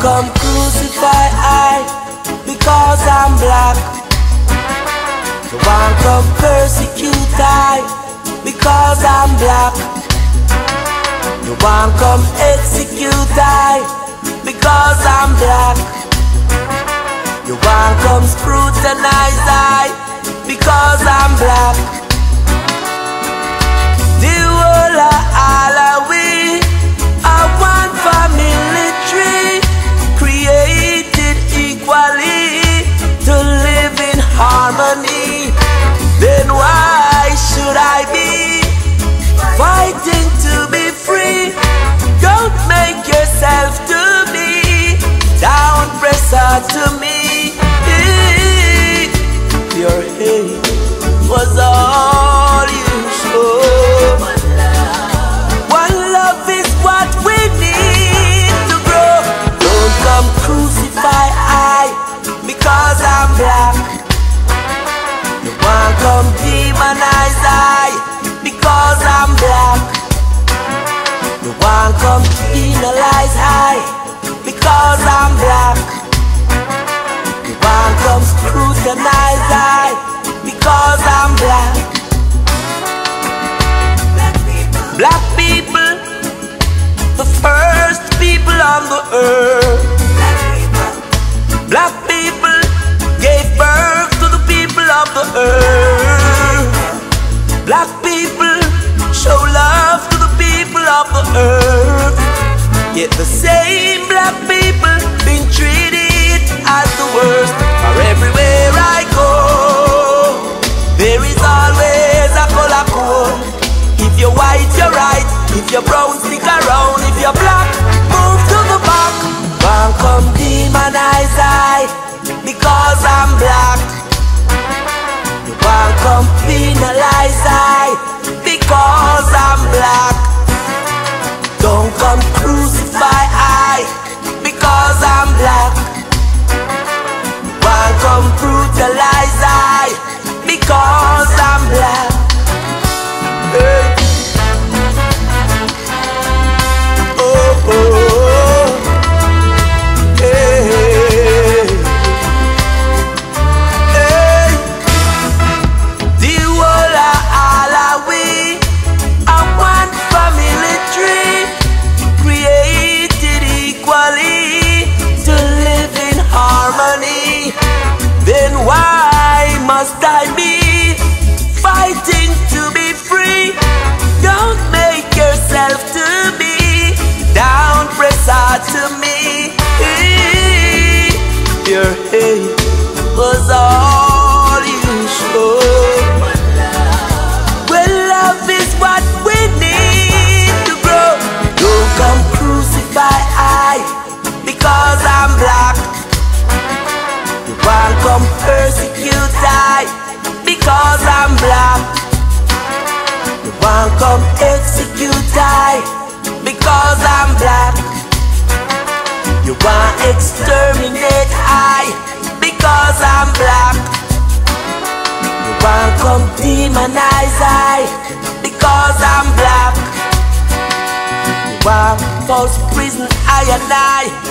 come crucify I because I'm black. You want come persecute I because I'm black. You want come execute I because I'm black. You want come scrutinize I because I'm black. On the earth. Black people gave birth to the people of the earth. Black people show love to the people of the earth. Yet the same black people been treated as the worst. For everywhere I go, there is always a color code. If you're white, you're right. If you're brown, stick around. If you're black, Can't come demonize I because I'm black. You can't come penalize I because I'm come persecute I because I'm black. You want come execute I because I'm black. You want exterminate I because I'm black. You want come demonize I because I'm black. You want false prison I and I